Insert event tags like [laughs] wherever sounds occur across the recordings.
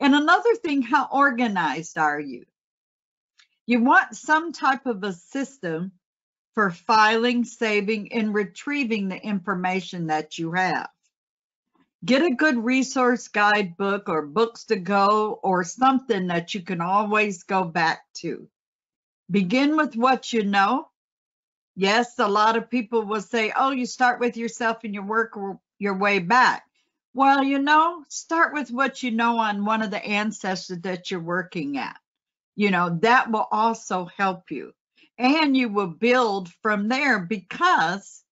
And another thing, how organized are you? You want some type of a system for filing, saving, and retrieving the information that you have. Get a good resource guidebook or books to go or something that you can always go back to. Begin with what you know. Yes, a lot of people will say, oh, you start with yourself and you work your way back. Well, you know, start with what you know on one of the ancestors that you're working at. You know, that will also help you. And you will build from there because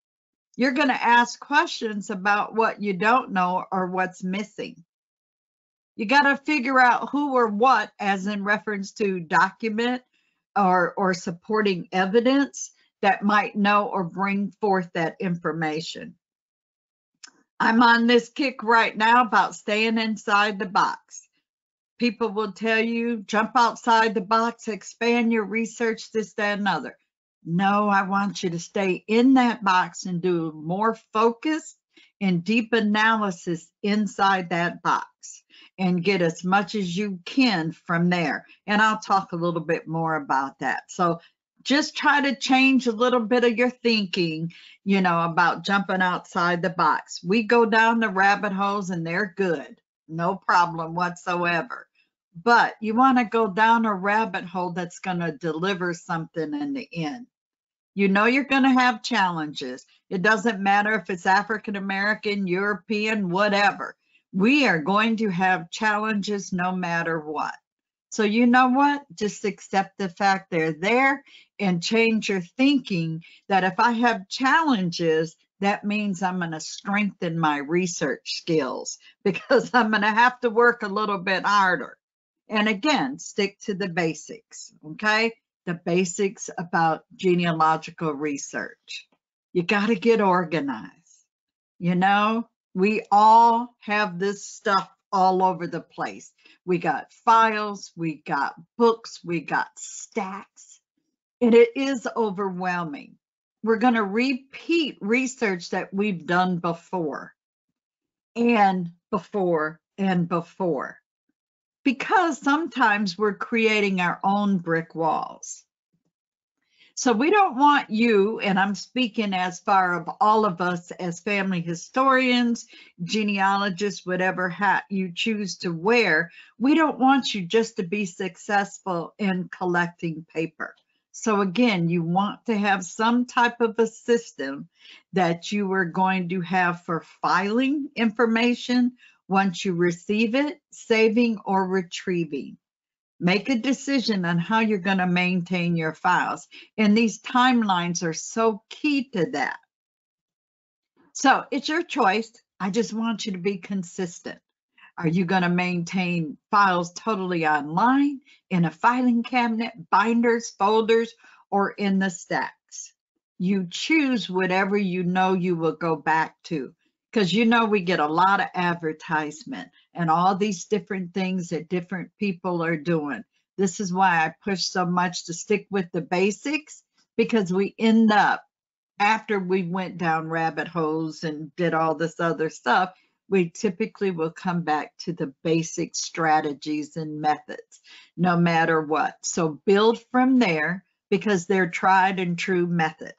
you're going to ask questions about what you don't know or what's missing. You got to figure out who or what, as in reference to document or, or supporting evidence that might know or bring forth that information. I'm on this kick right now about staying inside the box. People will tell you, jump outside the box, expand your research, this, that, and other. No, I want you to stay in that box and do more focused and deep analysis inside that box and get as much as you can from there. And I'll talk a little bit more about that. So just try to change a little bit of your thinking, you know, about jumping outside the box. We go down the rabbit holes and they're good, no problem whatsoever. But you want to go down a rabbit hole that's going to deliver something in the end. You know you're going to have challenges. It doesn't matter if it's African American, European, whatever. We are going to have challenges no matter what. So, you know what? Just accept the fact they're there and change your thinking that if I have challenges, that means I'm going to strengthen my research skills [laughs] because I'm going to have to work a little bit harder. And again, stick to the basics. Okay the basics about genealogical research. You got to get organized. You know, we all have this stuff all over the place. We got files, we got books, we got stacks, and it is overwhelming. We're going to repeat research that we've done before and before and before because sometimes we're creating our own brick walls. So we don't want you, and I'm speaking as far of all of us as family historians, genealogists, whatever hat you choose to wear, we don't want you just to be successful in collecting paper. So again, you want to have some type of a system that you are going to have for filing information, once you receive it, saving or retrieving. Make a decision on how you're going to maintain your files. And these timelines are so key to that. So it's your choice. I just want you to be consistent. Are you going to maintain files totally online, in a filing cabinet, binders, folders, or in the stacks? You choose whatever you know you will go back to because you know we get a lot of advertisement and all these different things that different people are doing. This is why I push so much to stick with the basics because we end up after we went down rabbit holes and did all this other stuff, we typically will come back to the basic strategies and methods no matter what. So build from there because they're tried and true methods.